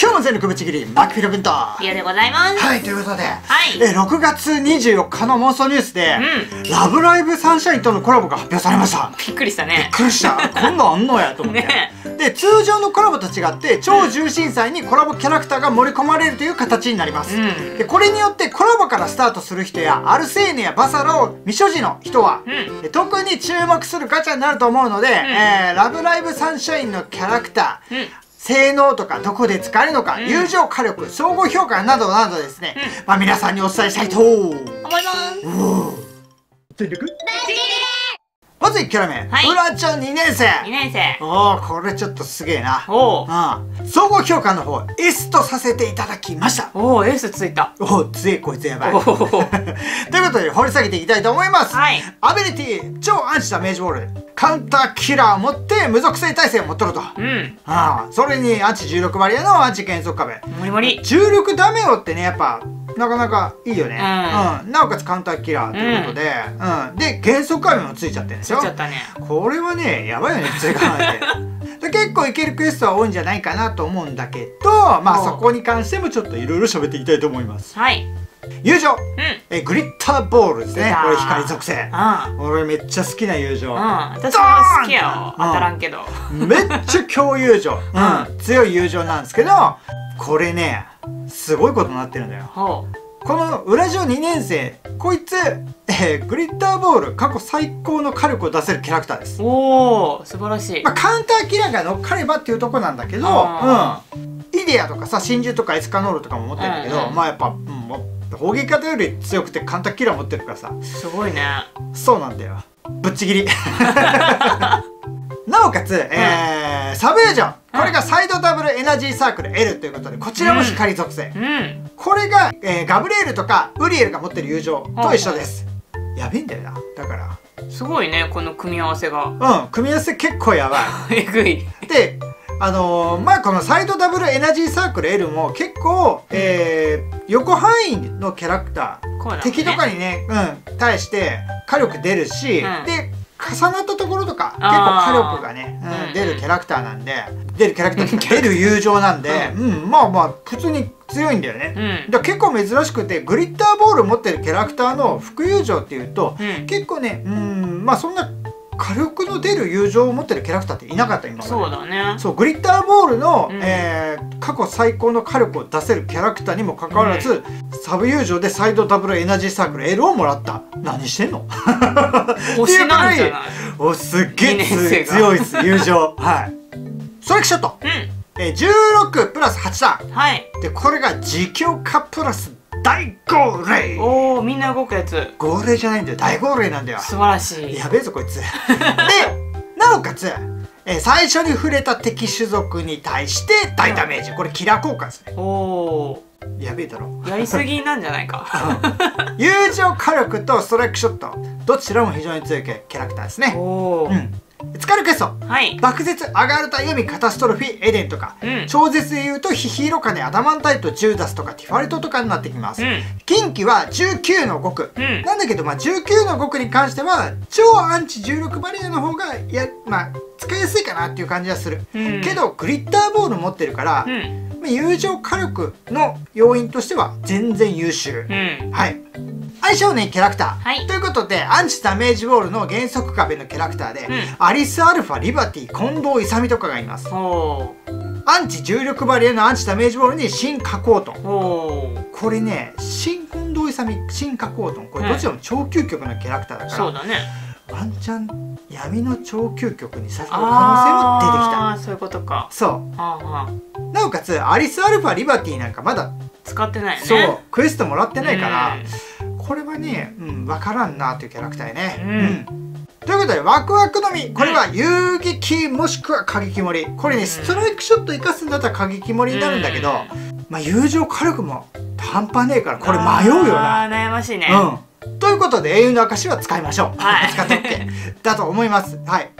今日も全力ぶち切りマクフィロ君とリオでございます。はいということで、い。え6月24日の妄想ニュースで、うラブライブサンシャインとのコラボが発表されました。びっくりしたね。びっ。くりした。こんなんあんのやと思って、ねで通常のコラボと違って超重心祭にコラボキャラクターが盛り込まれるという形になります、うん。でこれによってコラボからスタートする人やアルセーヌやバサラを未所持の人は、うん。で特に注目するガチャになると思うので、えーラブライブサンシャインのキャラクター、うん性能とかどこで使えるのか、ん。友情火力総合評価などなどですね、まあ、皆さんにお伝えしたいと。思います。全力？まず1キャラ目、はい。ウラちゃん2年生。2年生。おおこれちょっとすげえな。おううん。総合評価の方 S とさせていただきました。おお、エースついた。おお強いこいつやばい。おお。ということで掘り下げていきたいと思います、はい。アビリティ超アンチダメージボール。カウンターキラーを持って無属性耐性を持っとると、うん。ああそれにアンチ16バリアのアンチ減速壁。もりもり。重力ダメオってねやっぱなかなかいいよね、ううん。なおかつカウンターキラーということで、うん。で減速壁もついちゃってるんでつすよいちゃったね。これはねやばいよね普通に考えて。で結構いけるクエストは多いんじゃないかなと思うんだけどまあおそこに関してもちょっといろいろ喋っていきたいと思います。はい。友情。うん。えグリッターボールですね。これ光属性あ俺めっちゃ好きな友情。うん。私も好きやよ。当たらんけど。めっちゃ強友情、うん、強い友情なんですけどこれねすごいことになってるんだよ。ほこの裏ジオ2年生こいつ、えーグリッターボール過去最高の火力を出せるキャラクターです。う。おお、素晴らしい。まあ、。カウンターキラーが乗っかればっていうとこなんだけど、あうん、イデアとかさ真珠とかエスカノールとかも持ってるんだけど、うん。うんまあやっぱ、うん砲撃型より強くてカウンターキラー持ってるからさ。すごいね。そうなんだよ。ぶっちぎり なおかつ、えーサブユージョン。これがサイドダブルエナジーサークル L ということでこちらも光属性、うん。これが、えーガブリエルとかウリエルが持ってる友情と一緒です、やべえんだよな。だから。すごいね、この組み合わせが。うん。組み合わせ結構やばい。えぐい。であのーまあこのサイドダブルエナジーサークル L も結構、えー横範囲のキャラクター、ね。敵とかにね、うん、対して火力出るし、うん。で重なったところとか結構火力がね、うんうん出るキャラクターなんで出るキャラクター 出る友情なんで、うん。まあまあ普通に強いんだよね、うん。だ結構珍しくてグリッターボール持ってるキャラクターの副友情っていうと、うん。結構ねうんまあそんな火力の出る友情を持ってるキャラクターっていなかった今まで。そうだね。そうグリッターボールの、うん。えー過去最高の火力を出せるキャラクターにもかかわらず、サブ友情でサイドダブルエナジーサークル L をもらった。何してんの？推しなんじゃない？おすっげえ強いです友情。はい。ストライクショット、うえー、16プラス8ターンん。はい。でこれが自強化プラス大号令。おお、みんな動くやつ。号令じゃないんだよ。大号令なんだよ。素晴らしい。やべえぞこいつ。でなおかつ、えー最初に触れた敵種族に対して大ダメージ。これキラー効果ですね。おおやべえだろ。ー、やりすぎなんじゃないか？友情火力とストライクショット。どちらも非常に強いキャラクターですね。おお、うん使えるクエストはい。爆絶アガルタユミカタストロフィエデンとか、うん。超絶で言うとヒヒーロカネアダマンタイトジューダスとかティファルトとかになってきます、うん。近畿は19の5区、うん。なんだけど、まあ、19の5区に関しては超アンチ16バリアの方がや、まあ、使いやすいかなっていう感じはする、うん。けどグリッターボール持ってるから、うん。まあ友情火力の要因としては全然優秀、うん。はい。相性のいいキャラクター、はい。ということでアンチダメージボールの原則壁のキャラクターで、ん。アリス・アルファリバティ近藤勇とかがいます。おアンチ重力バリアのアンチダメージボールに新加工トン。これね新近藤勇新加工トンこれどちらも超究極のキャラクターだから、そうだね。ワンチャン闇の超究極にさせる可能性も出てきたああ、そういうことか。そうなおかつアリス・アルファリバティなんかまだ、使ってないよね。そうクエストもらってないから、うんこれはね、うん、分からんなっていうキャラクターやね。うんということで、ワクワクのみ、これは遊撃もしくは過激盛り。これね、ストライクショット生かすんだったら過激盛りになるんだけど、まあ、友情火力も半端ねえから、これ迷うよな。あー悩ましいね。うん。ということで、英雄の証は使いましょう。はい使って OK。だと思います。はい。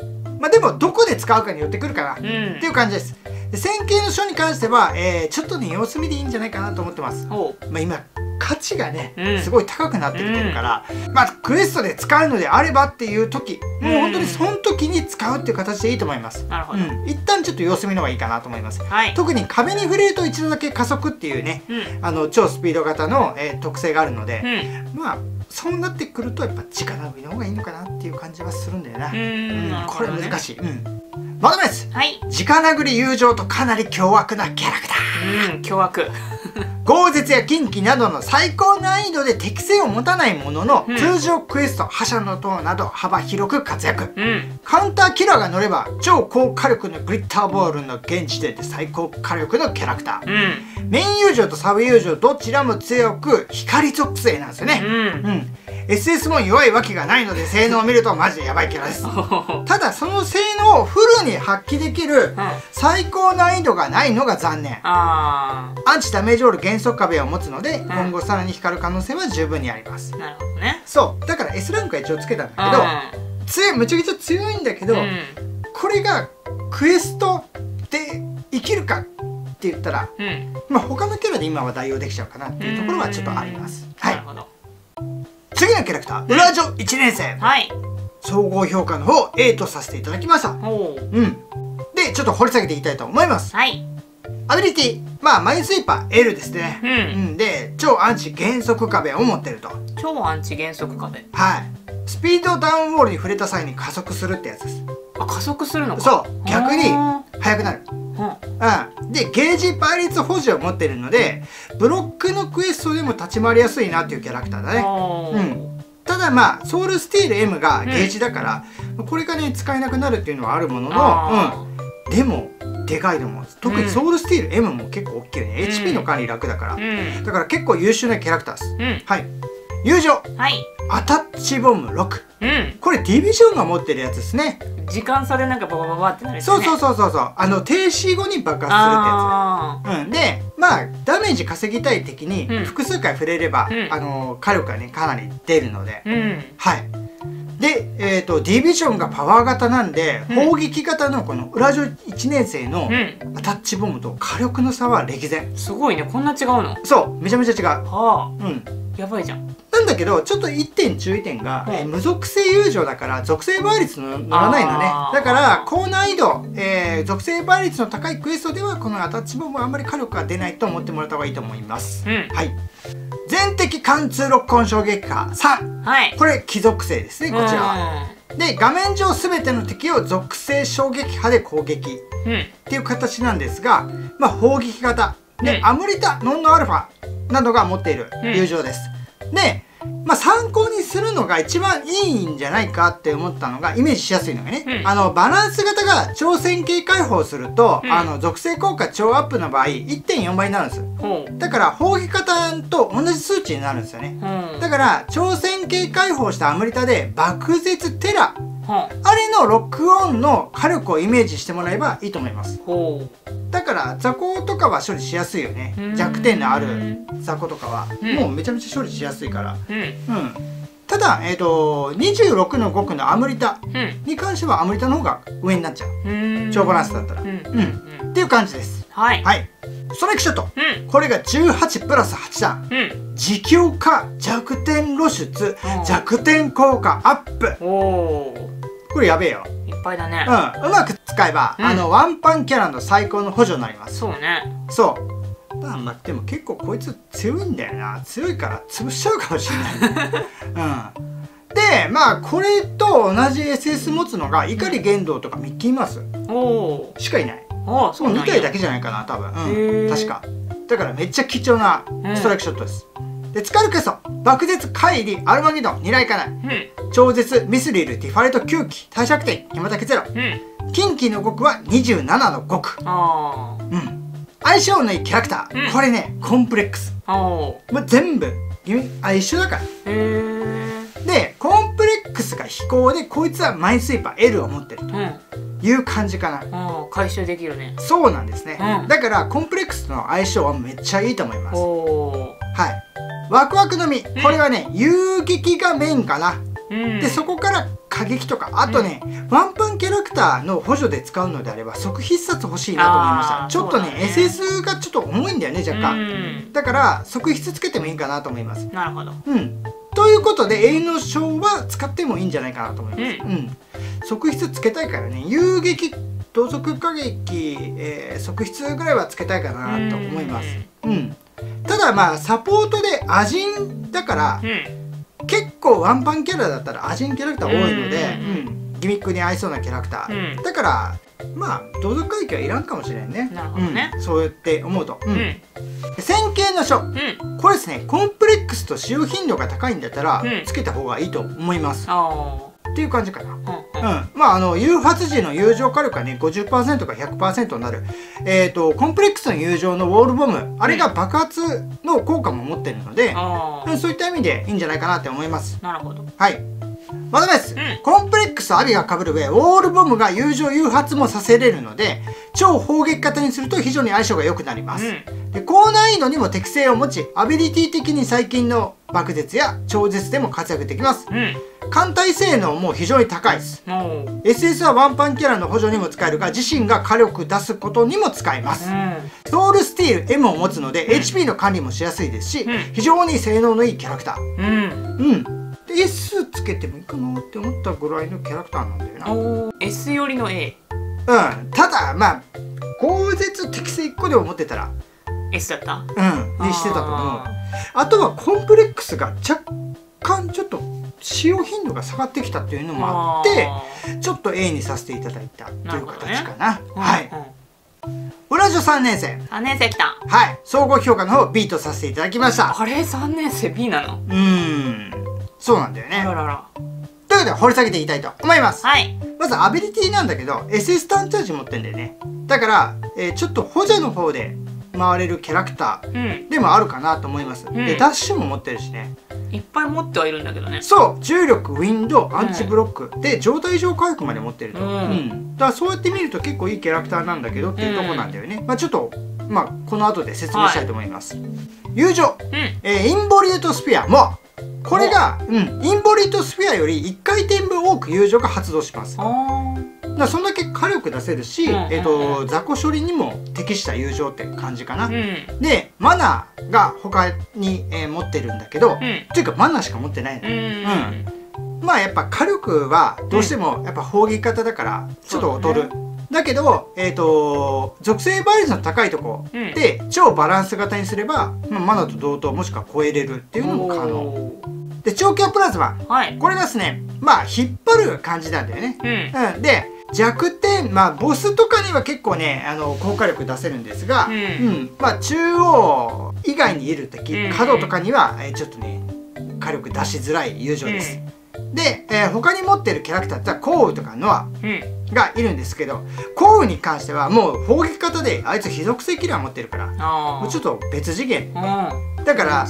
まあ、でも、どこで使うかによってくるかな。っうん。ていう感じです。で線形の書に関しては、えーちょっとね、様子見でいいんじゃないかなと思ってます。おう。まあ、今価値がね、うんすごい高くなってきてるから、まあクエストで使うのであればっていう時もう本当にその時に使うっていう形でいいと思います、なるほど、うん、一旦ちょっと様子見の方がいいかなと思いますはい特に壁に触れると一度だけ加速っていうねうんあの超スピード型の、えー特性があるのうで、んまあそうなってくるとやっぱ力伸びの方がいいのかなっていう感じはするんだよな、うーんこれ難しい、うん、まとめです。はい。直殴り友情とかなり凶悪なキャラクター。うん凶悪豪絶や近畿などの最高難易度で適性を持たないものの、うん。通常クエスト覇者の塔など幅広く活躍。うん。カウンターキラーが乗れば超高火力のグリッターボールの現時点で最高火力のキャラクター。うん。メイン友情とサブ友情どちらも強く光属性なんですよね。うん。うん。SS も弱いわけがないので性能を見るとマジでヤバいキャラです ただその性能をフルに発揮できるうん。最高難易度がないのが残念。あアンチダメージオール減速壁を持つのでん今後さらに光る可能性は十分にあります。ーなるほどね。そう。だから S ランクは一応つけたんだけど強い。むちゃくちゃ強いんだけど、うん。これがクエストで生きるかって言ったらうん。うんまあ他のキャラで今は代用できちゃうかなっていうところはちょっとあります。はい。なるほど。次のキャラクター裏女1年生。はい。総合評価の方 A とさせていただきました。うん。でちょっと掘り下げていきたいと思います。はいアビリティまあマインスイーパー L ですね。ううん。んで超アンチ減速壁を持ってると。超アンチ減速壁。はい。スピードダウンウォールに触れた際に加速するってやつです。あ加速するのか。そう。逆にあ速くなる。ーうん。うん、でゲージ倍率保持を持ってるのでブロックのクエストでも立ち回りやすいなっていうキャラクターだね。うん。ただまあソウルスティール M がゲージだから、これがね使えなくなるっていうのはあるものの、あうん、でもでかいと思う特にソウルスティール M も結構大きいよね、うん。HP の管理楽だから、ーうん。だから結構優秀なキャラクターです。うん。はい。友情。はい。アタッチボム6うん。これディビジョンが持ってるやつですね。時間差でなんかババババってなるそうそうそうそうそう。あの停止後に爆発するってやつ。あうん、でまあダメージ稼ぎたい敵にうん。複数回触れれば、うん。あの火力がねかなり出るので、ーうん。はいで、えー、とディビジョンがパワー型なんで、うん。砲撃型のこの裏女1年生のうん。アタッチボムと火力の差は歴然。すごいね。こんな違うの？そう。めちゃめちゃ違う。はうん。あやばいじゃん。なんだけどちょっと1点注意点が、無属性友情だから属性倍率の乗らないのね。だから高難易度、えー属性倍率の高いクエストではこのアタッチボムはあんまり火力が出ないと思ってもらった方がいいと思います、うん。はい全敵貫通ロックオン衝撃波3はい。これ貴属性ですねこちらは。で画面上全ての敵を属性衝撃波で攻撃。っていう形なんですがまあ砲撃型。で、うん。アムリタノンノアルファなどが持っている。うん。友情です、でまあ参考にするのが一番いいんじゃないかって思ったのがイメージしやすいのがね、うん。あのバランス型が超線形解放すると、うん。あの属性効果超アップの場合1.4倍になるんです。ほう。だから砲撃型と同じ数値になるんですよね。だから超線形解放したアムリタで爆絶テラほあれのロックオンの火力をイメージしてもらえばいいと思います。だから雑魚とかは処理しやすいよね。うん。弱点のある雑魚とかは。うん。もうめちゃめちゃ処理しやすいから。ううん。うん。ただえっ、と26の5区のアムリタうん。に関してはアムリタの方が上になっちゃう。うん。超バランスだったら。うん。っていう感じです。はい。はい。ストライクショット。うん。これが18プラス8段うん。自強化弱点露出うん。弱点効果アップ。おおこれやべえよ。いっぱいだね。うん。うまく使えば、うん。あのワンパンキャラの最高の補助になります。そうね。そう。まあまあでも結構こいつ強いんだよな。強いから潰しちゃうかもしれない。うん。でまあこれと同じ SS 持つのが怒り言動とかミッキーマウス。しかいない。ああそうなん2体だけけじゃないかな多分、へうー。ん、確か。だからめっちゃ貴重なストライクショットです、で使えるク爆絶怪離アルマゲドン狙いかない。うん。超絶ミスリルディファレット9機大弱点山竹ゼロ。うん。近畿の5区は27の5区あうん。相性のいいキャラクター、うん。これねコンプレックス。あおもう全部あ一緒だから。へえでコンプレックスが飛行でこいつはマインスイーパー L を持ってるとうん。いう感じかな。回収できるね。そうなんですね、うん。だからコンプレックスとの相性はめっちゃいいと思います。はいワクワクのみこれはね遊撃がメインかな。うん。でそこから過激とかあとね、ワンパンキャラクターの補助で使うのであれば即必殺欲しいなと思いました。ちょっとねね。SS がちょっと重いんだよね若干、うん。だから即必つけてもいいかなと思います。なるほど。うん。ということで永遠の章は使ってもいいんじゃないかなと思います、ううん。即筆つけたいからね。遊撃同族過激、えー即筆ぐらいはつけたいかなと思います。うんただまあサポートでアジンだからうん。結構ワンパンキャラだったらアジンキャラクター多いので、うんうんギミックに合いそうなキャラクター、うん。だからまあ同族回帰はいらんかもしれんね。なるほどね。うん、そうやって思うと、うん。線形の書。うん。これですねコンプレックスと使用頻度が高いんだったら、うん。つけた方がいいと思います。あっていう感じかな。あうん。まああの誘発時の友情火力がね50%か100%になる、えー、とコンプレックスの友情のウォールボムあれが爆発の効果も持ってるので、あうんそういった意味でいいんじゃないかなって思います。あなるほど。はい。まとめです、うん。コンプレックスとアビが被る上ウォールボムが友情誘発もさせれるので超砲撃型にすると非常に相性が良くなります、うん。で高難易度にも適性を持ちアビリティ的に最近の爆絶や超絶でも活躍できます。うん艦隊性能も非常に高いです。SS はワンパンキャラの補助にも使えるが自身が火力出すことにも使えます、うソウルスティール M を持つので、HP の管理もしやすいですし、うん。非常に性能のいいキャラクター。んうん。うん。で S つけてもいいかなって思ったぐらいのキャラクターなんだよな。S よりの A ただまあ豪絶適正1個でも持ってたら S だった？うん。にしてたと思う。ああとはコンプレックスが若干ちょっと使用頻度が下がってきたっていうのーもあってあちょっと A にさせていただいたという形かな。ーはい。うん同じ3年生。3年生来た。はい。総合評価の方 B とさせていただきました。あれ？3年生 B なの？うーん。そうなんだよあね。ららら。ということで掘り下げていきたいと思います。はい。まずアビリティなんだけど SS ターンチャージ持ってんだよね。だから、えーちょっと補助の方で回れるキャラクターうん。でもあるかなと思います、ん。でダッシュも持ってるしね。いっぱい持ってはいるんだけどね。そう重力ウィンドアンチブロック、で状態上回復まで持ってると、うん。だからそうやって見ると結構いいキャラクターなんだけどっていうとこなんだよね、まあちょっとまあこの後で説明したいと思います、友情、うん。えーインボリュートスピアも。これが、うん、インボリュートスピアより1回転分多く友情が発動しますだそんだけ火力出せるし、うんえー、と雑魚処理にも適した友情って感じかな、ーうん。でマナーが他に、えー持ってるんだけど、うん。というかマナーしか持ってないの、うんまあやっぱ火力はどうしてもやっぱ砲撃型だからちょっと劣る、だけどえっ、と属性倍率の高いとこうん。で超バランス型にすれば、まあ、マナーと同等もしくは超えれるっていうのも可能。おで超強プラズマーはい。これがですねまあ引っ張る感じなんだよね。うん。うん、で弱点まあボスとかには結構ねあの効果力出せるんですが、うん。まあ中央以外にいる敵うん。角とかには、えーちょっとね火力出しづらい友情です、で、えー他に持ってるキャラクターってコウウとかノアうん。がいるんですけどコウウに関してはもう砲撃型であいつ非属性キラー持ってるからあもうちょっと別次元。うん。だから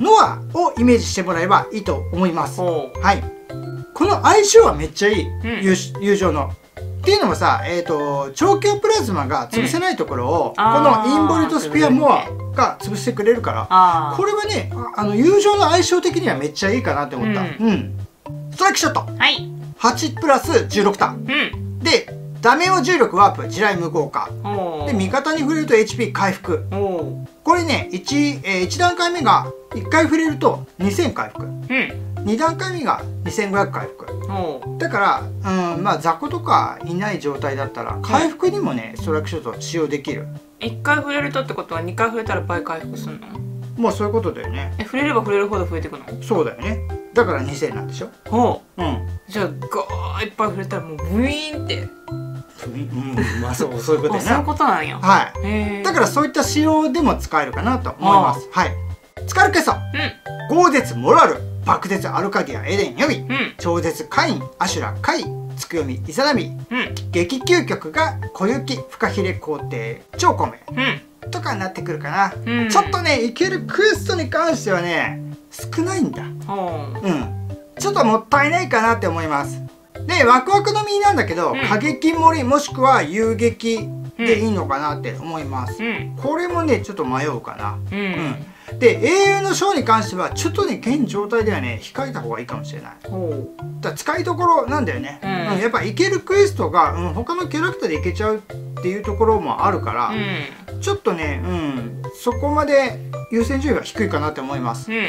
ノアをイメージしてもらえばいいと思います。ほはい。この相性はめっちゃいい、ん。友友情のっていうのもさ、えー、と超強プラズマが潰せないところを、こあーのインボルトスピアモアが潰してくれるからあこれはねああの友情の相性的にはめっちゃいいかなって思った。ううん、ストライクショット。あはい。8プラス16ターンうん。でダメを重力ワープ地雷無効化で味方に触れると HP 回復。これね 1,、えー、1段階目が1回触れると2000回復。うん2段階目が2500回復。だから、うん、まあ雑魚とかいない状態だったら回復にもねストライクショット使用できる。一回触れるとってことは二回触れたら倍回復するの？もうそういうことだよね。え触れれば触れるほど増えていくの？そうだよね。だから2000なんでしょ？ほう。ん。うじゃあガーいっぱい触れたらもうブイーンって。うんまあそうそういうことあそういうことなんや。はい。だからそういった仕様でも使えるかなと思います。はい。使えるケソうん。豪絶モラル爆絶アルカディアエレン予備うん。超絶カインアシュラカイつくよみイザナミうん。激究極が小雪フカヒレ皇帝超コメうん。とかになってくるかな、うん。ちょっとねいけるクエストに関してはね少ないんだ。ほううん。ちょっともったいないかなって思います。でワクワクの実なんだけど、うん。過激盛りもしくは遊撃うんでいいのかなって思います、うん。これもねちょっと迷うかな。うん。うんで英雄の章に関してはちょっとね現状態ではね控えた方がいいかもしれない。ほだ使いどころなんだよね、うん。やっぱいけるクエストが、うん、他のキャラクターでいけちゃうっていうところもあるから、ううん。ちょっとね、うん、そこまで優先順位は低いかなって思います。うん。う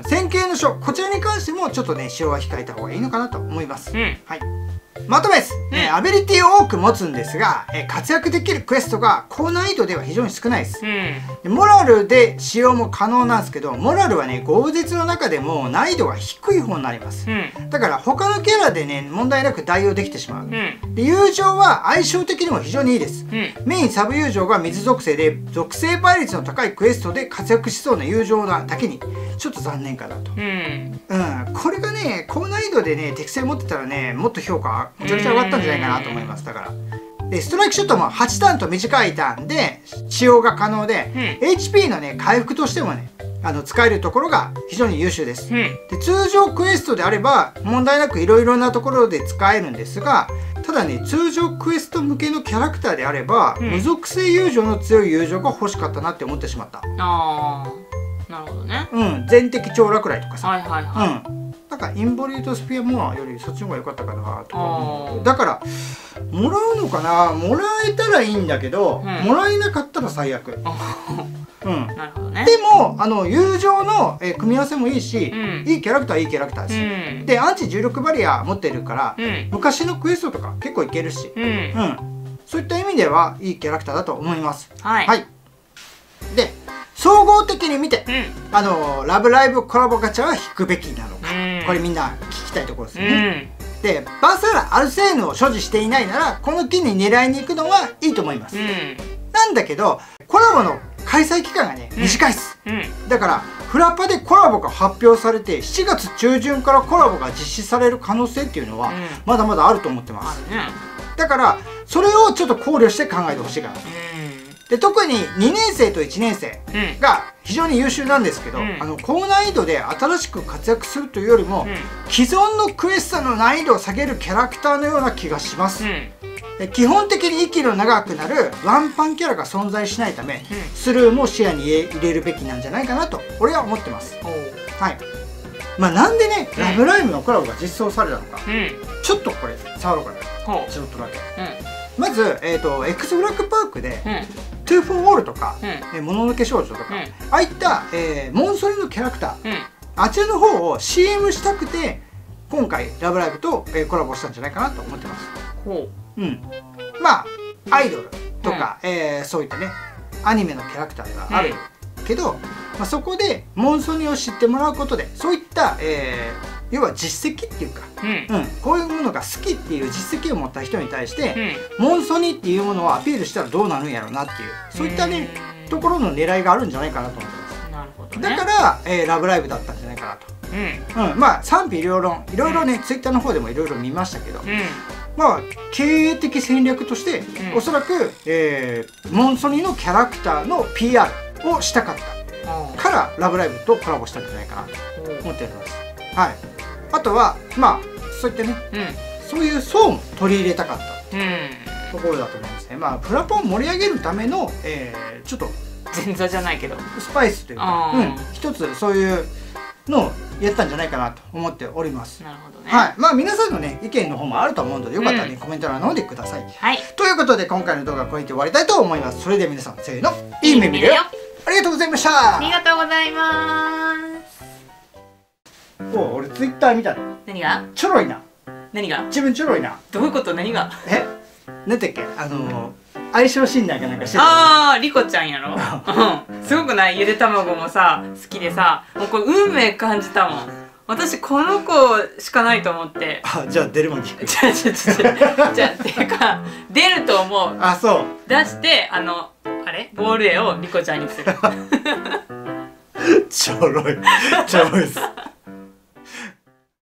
ん、線形の書こちらに関してもちょっとね使用は控えた方がいいのかなと思います。うん。はい。まとめです、うん。えーアビリティを多く持つんですが、えー活躍できるクエストが高難易度では非常に少ないです。うん。でモラルで使用も可能なんですけどモラルはね豪絶の中でも難易度が低い方になります。うん。だから他のキャラでね問題なく代用できてしまう。うん。で友情は相性的にも非常にいいです。うん。メインサブ友情が水属性で属性倍率の高いクエストで活躍しそうな友情なだけにちょっと残念かなと、うん。うん、これがね高難易度でね適性持ってたらねもっと評価めちゃくちゃ上がったんじゃないかなと思います。だから。でストライクショットも8ターンと短いターンで使用が可能で、HP のね回復としてもねあの使えるところが非常に優秀です、うん。で通常クエストであれば問題なくいろいろなところで使えるんですがただね通常クエスト向けのキャラクターであれば、うん。無属性友情の強い友情が欲しかったなって思ってしまった。ああなるほどね。うん。全敵超落雷とかさ、はいはいはい。うんかインボリュートスピアモアよりそっちの方が良かったかなとかだからもらうのかな？もらえたらいいんだけど、うん。もらえなかったら最悪。あうん。なるほどね。でもあの友情の、えー組み合わせもいいし、うん。いいキャラクターはいいキャラクターです、うん。でアンチ重力バリア持ってるから、うん。昔のクエストとか結構いけるし、うん。うん、そういった意味ではいいキャラクターだと思います。はい。はい、で総合的に見てうん。あのラブライブコラボガチャは引くべきなのこれみんな聞きたいところですうよね。ん。でバーサラアルセーヌを所持していないならこの機に狙いに行くのはいいと思います。うん。なんだけどコラボの開催期間がねうん。短いっす。うん。だからフラパでコラボが発表されて7月中旬からコラボが実施される可能性っていうのはうん。まだまだあると思ってます、だからそれをちょっと考慮して考えてほしいかなとで特に2年生と1年生うん。うんが非常に優秀なんですけど、うん。あの高難易度で新しく活躍するというよりも、う既存のクエストの難易度を下げるキャラクターのような気がします、ん。で基本的に息の長くなるワンパンキャラが存在しないため、うん。スルーも視野に入れるべきなんじゃないかなと俺は思ってます。はい。まあなんでね「うん。ラブライブ!」のコラボが実装されたのか、うん。ちょっとこれ触ろうかな。ちょっとだけ。うん。まず、えー、と X ブラックパークでうん「トゥーフォーオール」とかうん「えーもののけ少女」とか、うん。ああいった、えーモンソリのキャラクターうん。あちらの方を CM したくて今回「ラブライブ!」と、えーコラボしたんじゃないかなと思ってます。ほう。ん。まあアイドルとか、えーそういったねアニメのキャラクターではあるけど、まあ、そこでモンソニを知ってもらうことでそういった、えー要は実績っていうか、ううん。うん、こういうものが好きっていう実績を持った人に対して、うん。モンソニっていうものをアピールしたらどうなるんやろうなっていうそういったねうん。ところの狙いがあるんじゃないかなと思ってますなるほどね。だから、えーラブライブ!」だったんじゃないかなと。うん。うん、まあ賛否両論。いろいろね、ツイッターの方でもいろいろ見ましたけど、うん。まあ経営的戦略として、うん。おそらく、えーモンソニのキャラクターの PR をしたかった。から「ラブライブ!」とコラボしたんじゃないかなと思っております。はいあとはまあそういったねうん。そういう層も取り入れたかった。うん。ところだと思いますね。まあプラポンを盛り上げるための、えーちょっと前座じゃないけど。スパイスというかうん、一つそういうのをやったんじゃないかなと思っております。なるほどね。はい、まあ皆さんのね意見の方もあると思うのでよかったらね、うんコメント欄の方でください。はい。ということで今回の動画はこれで終わりたいと思います。それでは皆さんせーの。いい耳だよ。ありがとうございました。ありがとうございますお俺ツイッター見たの。何が？ちょろいな。何が？自分ちょろいな。どういうこと？何が？え？なんだっけ？あのー、相性診断かなんかしてたあーリコちゃんやろ。うん。すごくない？ゆで卵もさ好きでさ。もうこれ運命感じたもん。私この子しかないと思って。あじゃあ出るまでじゃあじゃあじゃあじゃあっていうか出ると思う。あそう。出してあのあれ？ボール絵をリコちゃんにする。ちょろい。ちょろいっす